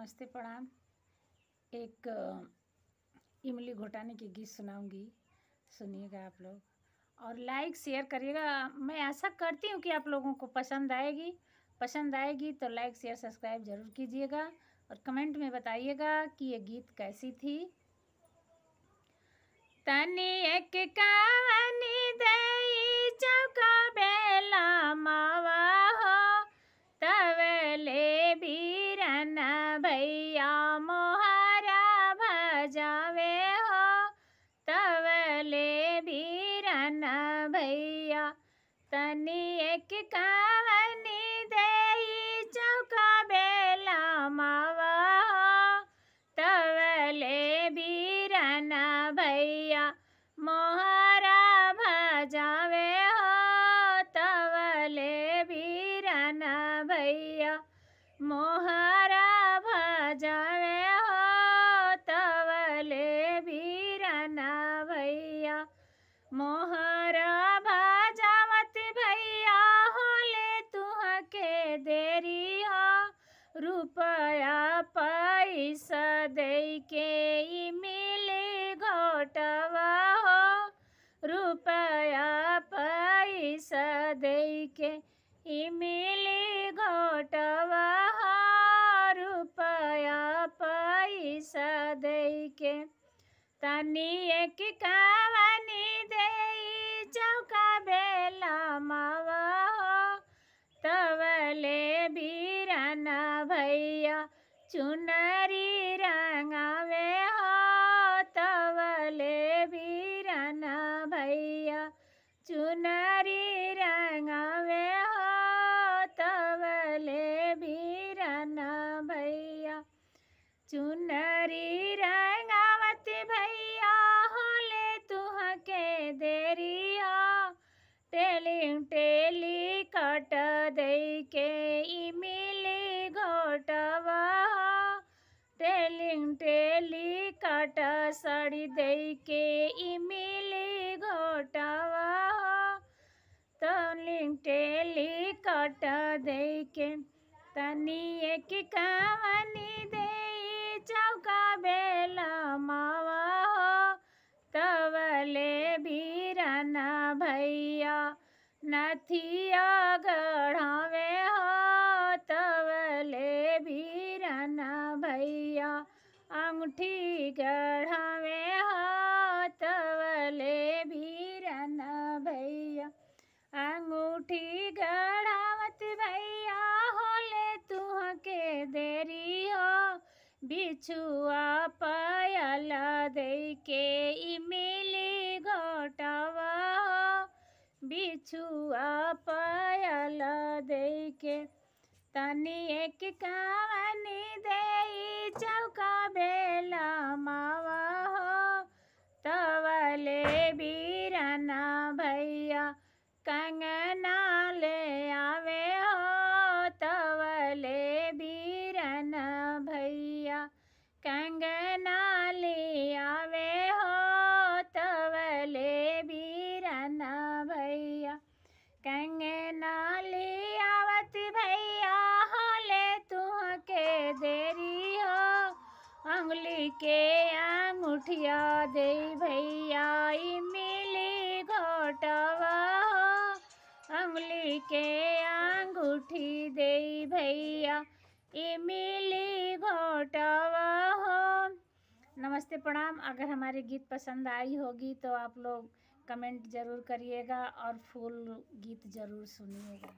नमस्ते प्रणाम। एक इमली घोटाने की गीत सुनाऊँगी। सुनिएगा आप लोग। और लाइक शेयर करिएगा। मैं ऐसा करती हूँ कि आप लोगों को पसंद आएगी। पसंद आएगी तो लाइक शेयर सब्सक्राइब ज़रूर कीजिएगा और कमेंट में बताइएगा कि ये गीत कैसी थी। तनी एक तनी एक कावनी तनी एक कावनी दे चौका बेला मावा हो। तवले बीरना भैया चुनरी टेली कट दे के कवनी दे चौका बेला मावा हो, तवले बीरन भैया नथिया गढ़ावे हो, तवले बीरन भैया, अंगूठी गढ़ावे हो, तवले बीरन भैया, अंगूठी बिछुआ पायल के ई मिली घोटवा बिछुआ पायल के तनी एक कहानी दे चौका बेला मावा। हो तवले बीरना दे भैया ई मिली घोटवा अंगुली के अंगूठी दे भैया ई मिली घोटवा हो नमस्ते प्रणाम, अगर हमारे गीत पसंद आई होगी तो आप लोग कमेंट ज़रूर करिएगा और फुल गीत ज़रूर सुनिएगा।